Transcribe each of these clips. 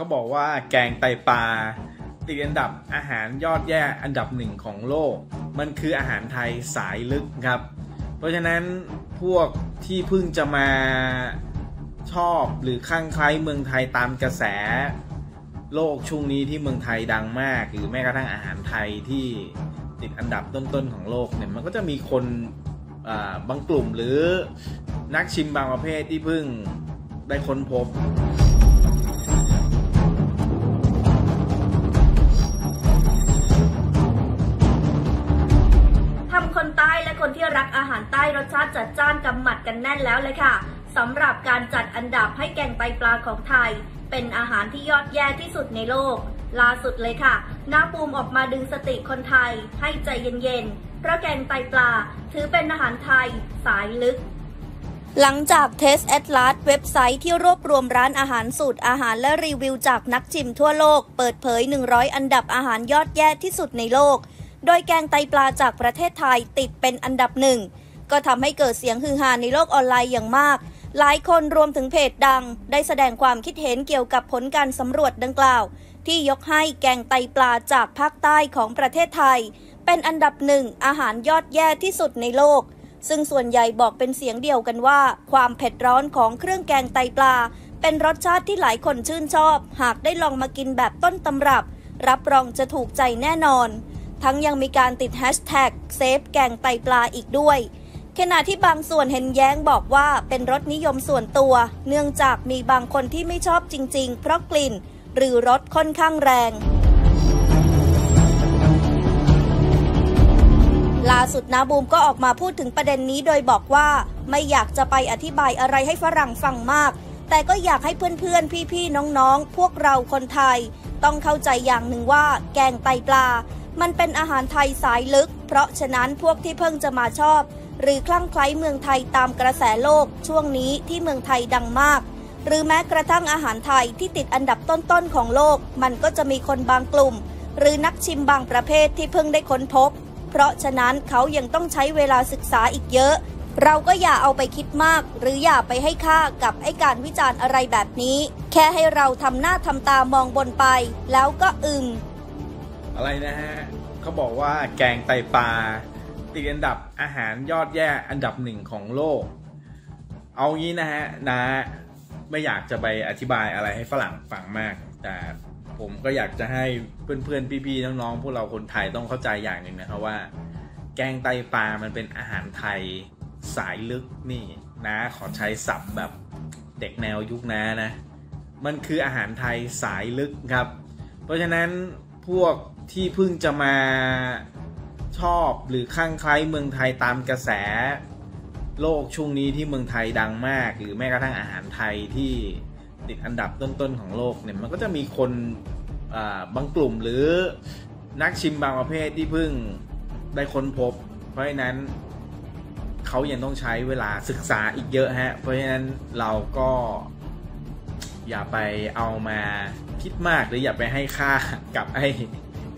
เขาบอกว่าแกงไตปลาติดอันดับอาหารยอดแย่อันดับหนึ่งของโลก มันคืออาหารไทยสายลึกครับ เพราะฉะนั้นพวกที่เพิ่งจะมาชอบหรือข้างใคล้เมืองไทยตามกระแส โลกช่วงนี้ที่เมืองไทยดังมาก หรือแม้กระทั่งอาหารไทยที่ติดอันดับต้นๆของโลกเนี่ยมันก็จะมีคนบางกลุ่มหรือนักชิมบางประเภทที่เพิ่งได้ค้นพบ รใต้รสชาติจัดจ้านกำหมัดกันแน่นแล้วเลยค่ะสำหรับการจัดอันดับให้แกงไตปลาของไทย เป็นอาหารที่ยอดแย่ที่สุดในโลก ล่าสุดเลยค่ะน้าปูมออกมาดึงสติคนไทยให้ใจเย็นๆเพราะแกงไตปลาถือเป็นอาหารไทยสายลึกหลังจาก TasteAtlas เว็บไซต์ที่รวบรวมร้านอาหารสูตรอาหารและรีวิวจากนักชิมทั่วโลก เปิดเผย 100 อันดับอาหารยอดแย่ที่สุดในโลก โดยแกงไตปลาจากประเทศไทยติดเป็นอันดับหนึ่ง ก็ทำให้เกิดเสียงฮือฮาในโลกออนไลน์อย่างมาก หลายคนรวมถึงเพจดัง ได้แสดงความคิดเห็นเกี่ยวกับผลการสำรวจดังกล่าว ที่ยกให้แกงไตปลาจากภาคใต้ของประเทศไทย เป็นอันดับหนึ่งอาหารยอดแย่ที่สุดในโลก ซึ่งส่วนใหญ่บอกเป็นเสียงเดียวกันว่า ความเผ็ดร้อนของเครื่องแกงไตปลา เป็นรสชาติที่หลายคนชื่นชอบ หากได้ลองมากินแบบต้นตำรับ รับรองจะถูกใจแน่นอนทั้งยังมีการติดแฮชแท็ก save แกงไตปลาอีกด้วย ขณะที่บางส่วนเห็นแย้งบอกว่าเป็นรสนิยมส่วนตัว เนื่องจากมีบางคนที่ไม่ชอบจริง ๆ เพราะกลิ่น หรือรสค่อนข้างแรงล่าสุดนาบูมก็ออกมาพูดถึงประเด็นนี้โดยบอกว่า ไม่อยากจะไปอธิบายอะไรให้ฝรั่งฟังมาก แต่ก็อยากให้เพื่อนๆ พี่ๆ น้องๆ พวกเราคนไทย ต้องเข้าใจอย่างหนึ่งว่า แกงไตปลา มันเป็นอาหารไทยสายลึก เพราะฉะนั้นพวกที่เพิ่งจะมาชอบ หรือคลั่งไคล้เมืองไทยตามกระแสโลกช่วงนี้ที่เมืองไทยดังมาก หรือแม้กระทั่งอาหารไทยที่ติดอันดับต้นๆของโลก มันก็จะมีคนบางกลุ่ม หรือนักชิมบางประเภทที่เพิ่งได้ค้นพบ เพราะฉะนั้นเขายังต้องใช้เวลาศึกษาอีกเยอะ เราก็อย่าเอาไปคิดมาก หรืออย่าไปให้ค่ากับไอการวิจารณ์อะไรแบบนี้ แค่ให้เราทำหน้าทำตามองบนไป แล้วก็อึมอะไรนะฮะเขาบอกว่าแกงไตปลา ติดอันดับอาหารยอดแย่อันดับหนึ่งของโลก เอางี้นะฮะนะไม่อยากจะไปอธิบายอะไรให้ฝรั่งฟังมาก แต่ผมก็อยากจะให้เพื่อนๆ พี่ๆ น้องๆ พวกเราคนไทยต้องเข้าใจอย่างหนึ่งนะครับว่า แกงไตปลา มันเป็นอาหารไทยสายลึกนี่นะขอใช้ศัพท์แบบเด็กแนวยุคน้านะ มันคืออาหารไทยสายลึกครับ เพราะฉะนั้นพวกที่เพิ่งจะมา ชอบหรือข้างใคล้เมืองไทยตามกระแส โลกช่วงนี้ที่เมืองไทยดังมาก หรือแม้กระทั่งอาหารไทยที่ติดอันดับต้นๆของโลกเนี่ยมันก็จะมีคนบางกลุ่มหรือนักชิมบางประเภทที่เพิ่งได้ค้นพบ เพราะฉะนั้นเขายังต้องใช้เวลาศึกษาอีกเยอะฮะ เพราะฉะนั้นเราก็อย่าไปเอามาคิดมากหรืออย่าไปให้ค่ากับไอ้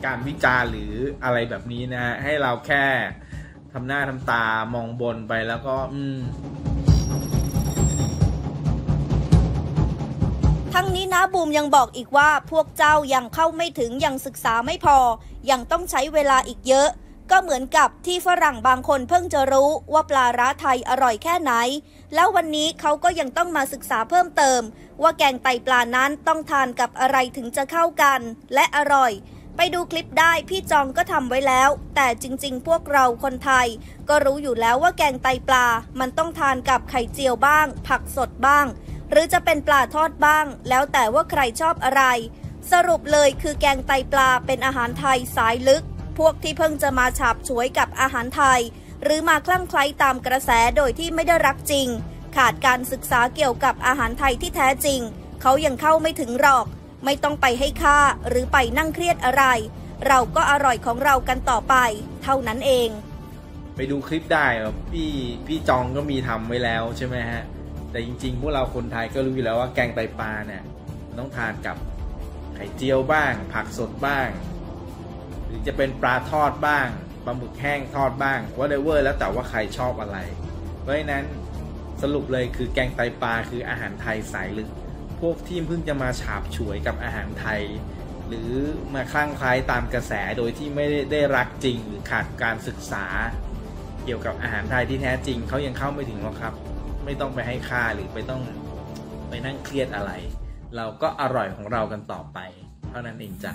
การวิจารณ์หรืออะไรแบบนี้นะฮะให้เราแค่ทำหน้าทำตามองบนไปแล้วก็ อืมทั้งนี้นะบูมยังบอกอีกว่าพวกเจ้ายังเข้าไม่ถึงยังศึกษาไม่พอ ยังต้องใช้เวลาอีกเยอะ ก็เหมือนกับที่ฝรั่งบางคนเพิ่งจะรู้ว่าปลาร้าไทยอร่อยแค่ไหน แล้ววันนี้เขาก็ยังต้องมาศึกษาเพิ่มเติม ว่าแกงไตปลานั้นต้องทานกับอะไรถึงจะเข้ากัน และอร่อย ไปดูคลิปได้พี่จองก็ทำไว้แล้ว แต่จริงๆ พวกเราคนไทย ก็รู้อยู่แล้วว่าแกงไตปลา มันต้องทานกับไข่เจียวบ้าง ผักสดบ้าง หรือจะเป็นปลาทอดบ้าง แล้วแต่ว่าใครชอบอะไร สรุปเลยคือแกงไตปลาเป็นอาหารไทยสายลึก พวกที่เพิ่งจะมาฉาบฉวยกับอาหารไทย หรือมาคลั่งไคล้ตามกระแสโดยที่ไม่ได้รักจริง ขาดการศึกษาเกี่ยวกับอาหารไทยที่แท้จริง เขายังเข้าไม่ถึงหรอก ไม่ต้องไปให้ค่าหรือไปนั่งเครียดอะไร เราก็อร่อยของเรากันต่อไป เท่านั้นเอง ไปดูคลิปได้พี่พี่จองก็มีทำไว้แล้วใช่ไหมฮะ แต่จริง ๆ พวกเราคนไทยก็รู้อยู่แล้วว่าแกงไตปลาเนี่ยต้องทานกับไข่เจียวบ้าง ผักสดบ้าง หรือจะเป็นปลาทอดบ้างปลาหมึกแห้งทอดบ้างว่าเดเวอร์แล้วแต่ว่าใครชอบอะไร เพราะฉะนั้นสรุปเลยคือแกงไตปลาคืออาหารไทยสายลึก พวกที่เพิ่งจะมาฉาบฉวยกับอาหารไทย หรือมาคลั่งไคล้ตามกระแสโดยที่ไม่ได้ได้รักจริงหรือขาดการศึกษา เกี่ยวกับอาหารไทยที่แท้จริงเขายังเข้าไม่ถึงหรอกครับ ไม่ต้องไปให้ค่าหรือไม่ต้องไปนั่งเครียดอะไร เราก็อร่อยของเรากันต่อไป เท่านั้นเองจ้ะ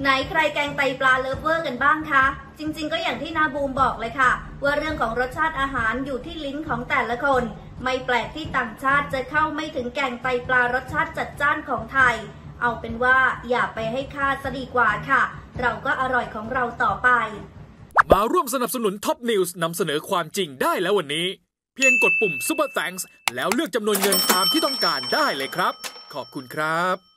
ไหนใครแกงไตปลา lover กันบ้างคะ จริง ๆ ก็อย่างที่น้าบูมบอกเลยค่ะ ว่าเรื่องของรสชาติอาหารอยู่ที่ลิ้นของแต่ละคน ไม่แปลกที่ต่างชาติจะเข้าไม่ถึงแกงไตปลารสชาติจัดจ้านของไทย เอาเป็นว่าอย่าไปให้ค่าซะดีกว่าค่ะ เราก็อร่อยของเราต่อไป มาร่วมสนับสนุน Top News นำเสนอความจริงได้แล้ววันนี้ เพียงกดปุ่ม Super Thanks แล้วเลือกจำนวนเงินตามที่ต้องการได้เลยครับ ขอบคุณครับ